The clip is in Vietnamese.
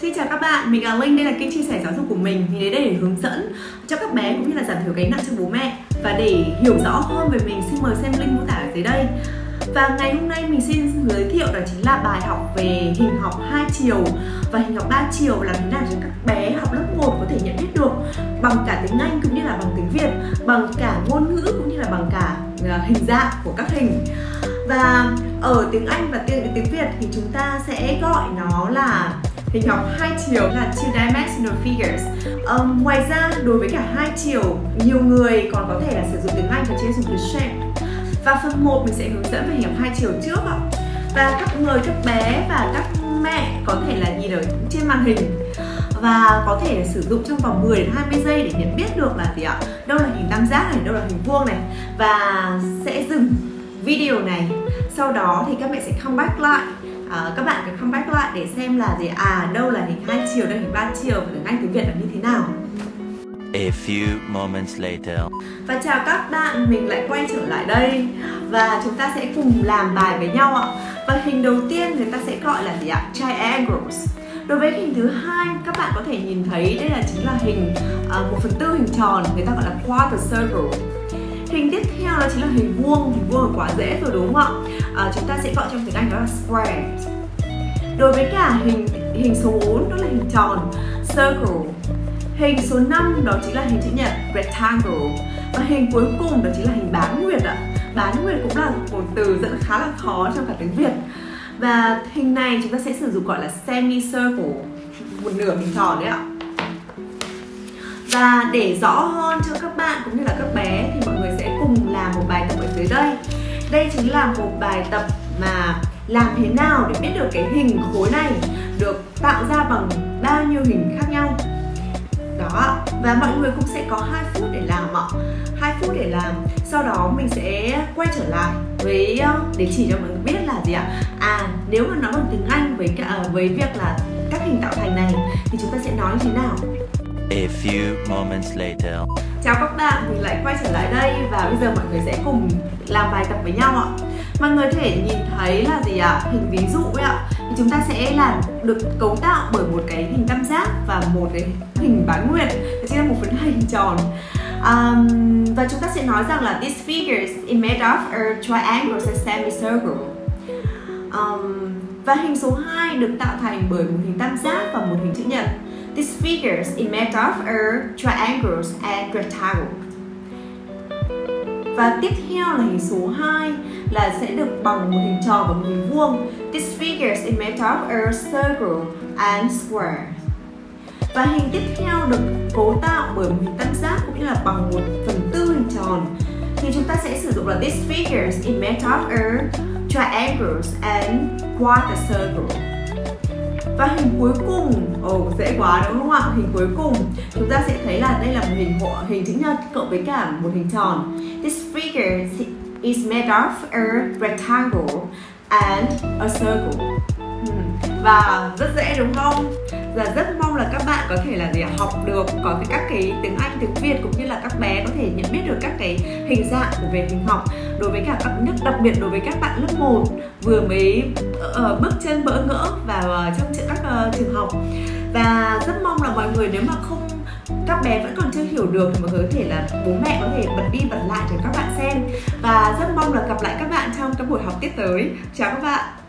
Xin chào các bạn, mình là Linh, đây là kênh chia sẻ giáo dục của mình. Mình đến đây để hướng dẫn cho các bé cũng như là giảm thiểu gánh nặng cho bố mẹ Và để hiểu rõ hơn về mình, xin mời xem link mô tả ở dưới đây. Và ngày hôm nay mình xin giới thiệu đó chính là bài học về hình học hai chiều. Và hình học ba chiều là thế nào để các bé học lớp 1 có thể nhận biết được bằng cả tiếng Anh cũng như là bằng tiếng Việt, bằng cả ngôn ngữ cũng như là bằng cả à, hình dạng của các hình. Và ở tiếng Anh và tiếng tiếng Việt thì chúng ta sẽ gọi nó là hình học hai chiều là two dimensional figures. Um, ngoài ra đối với cả hai chiều nhiều người còn có thể là sử dụng tiếng Anh và chia dùng từ shape. Và phần 1 mình sẽ hướng dẫn về hình học hai chiều trước ạ. Và các người các bé và các mẹ có thể là nhìn ở trên màn hình và có thể sử dụng trong vòng 10 đến 20 giây để nhận biết được là gì ạ? Đâu là hình tam giác này đâu là hình vuông này. Và sẽ dừng video này. Sau đó thì các mẹ sẽ come back lại à, các bạn cần come back lại để xem là gì à đâu là hình hai chiều đâu là hình ba chiều và tiếng Anh tiếng Việt là như thế nào A few moments later. Và chào các bạn, mình lại quay trở lại đây và chúng ta sẽ cùng làm bài với nhau ạ. Và hình đầu tiên người ta sẽ gọi là gì ạ? Triangles. Đối với hình thứ hai, các bạn có thể nhìn thấy đây là chính là hình uh, 1 phần tư hình tròn, người ta gọi là quarter circle. Hình tiếp theo đó chính là hình vuông, hình vuông là quá dễ rồi đúng không ạ? À, chúng ta sẽ gọi trong tiếng Anh đó là square. Đối với cả hình hình số 4 đó là hình tròn, circle. Hình số 5 đó chính là hình chữ nhật rectangle và hình cuối cùng đó chính là hình bán nguyệt ạ. Bán nguyệt cũng là một từ rất khá là khó trong cả tiếng Việt. Và hình này chúng ta sẽ sử dụng gọi là semicircle, một nửa hình tròn đấy ạ. Và để rõ hơn cho các bạn cũng như là các bé thì mọi người sẽ cùng làm một bài tập ở dưới đây. Đây chính là một bài tập mà làm thế nào để biết được cái hình khối này được tạo ra bằng bao nhiêu hình khác nhau. Đó, và mọi người cũng sẽ có 2 phút để làm ạ. 2 phút để làm, sau đó mình sẽ quay trở lại với ờ, để chỉ cho mọi người biết là gì ạ? À nếu mà nói bằng tiếng Anh với cả ờ, với việc là các hình tạo thành này thì chúng ta sẽ nói như thế nào? A few moments later. Chào các bạn, mình lại quay trở lại đây và bây giờ mọi người sẽ cùng làm bài tập với nhau ạ. Mọi người có thể nhìn thấy là gì ạ? Hình ví dụ ấy ạ. Thì chúng ta sẽ làm được cấu tạo bởi một cái hình tam giác và một cái hình bán nguyệt. Đó chính là một phần hai hình tròn. Um, và chúng ta sẽ nói rằng là these figures is made of a triangle and semicircle. Um, và hình số 2 được tạo thành bởi một hình tam giác và một hình chữ nhật. These figures is made of are triangles and rectangles. Và tiếp theo là hình số 2 là sẽ được bằng một hình tròn và một hình vuông. These figures is made of a circle and square. Và hình tiếp theo được cấu tạo bởi một hình tam giác cũng như là bằng một phần tư hình tròn. Thì chúng ta sẽ sử dụng là these figures is made of a triangles and quarter circle và hình cuối cùng ồ oh, dễ quá đúng không ạ? Hình cuối cùng chúng ta sẽ thấy là đây là một hình hộ hình chữ nhật cộng với cả một hình tròn. This figure is made of a rectangle and a circle và rất dễ đúng không? Và rất mong là các bạn có thể là gì học được có cái các cái tiếng Anh tiếng Việt cũng như là các bé có thể nhận biết được các cái hình dạng của về hình học. Đối với cả các nhất đặc biệt đối với các bạn lớp 1 vừa mới uh, bước chân bỡ ngỡ vào uh, trong các uh, trường học. Và rất mong là mọi người nếu mà không các bé vẫn còn chưa hiểu được thì mọi người có thể là bố mẹ có thể bật đi bật lại để các bạn xem. Và rất mong là gặp lại các bạn trong các buổi học tiếp tới. Chào các bạn!